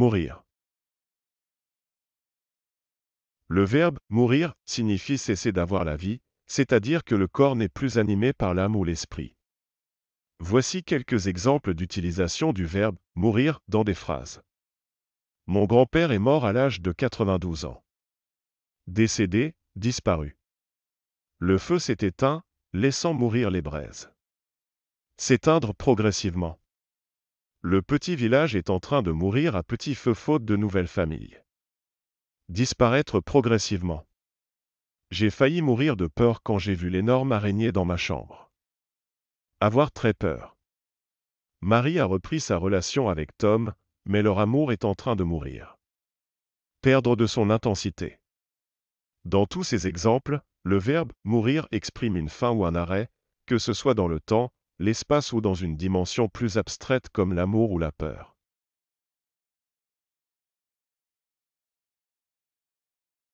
Mourir. Le verbe mourir signifie cesser d'avoir la vie, c'est-à-dire que le corps n'est plus animé par l'âme ou l'esprit. Voici quelques exemples d'utilisation du verbe mourir dans des phrases. Mon grand-père est mort à l'âge de 92 ans. Décédé, disparu. Le feu s'est éteint, laissant mourir les braises. S'éteindre progressivement. Le petit village est en train de mourir à petit feu faute de nouvelles familles. Disparaître progressivement. J'ai failli mourir de peur quand j'ai vu l'énorme araignée dans ma chambre. Avoir très peur. Marie a repris sa relation avec Tom, mais leur amour est en train de mourir. Perdre de son intensité. Dans tous ces exemples, le verbe mourir exprime une fin ou un arrêt, que ce soit dans le temps, l'espace ou dans une dimension plus abstraite comme l'amour ou la peur.